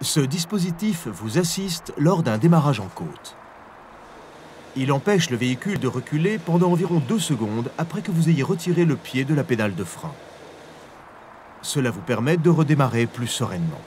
Ce dispositif vous assiste lors d'un démarrage en côte. Il empêche le véhicule de reculer pendant environ deux secondes après que vous ayez retiré le pied de la pédale de frein. Cela vous permet de redémarrer plus sereinement.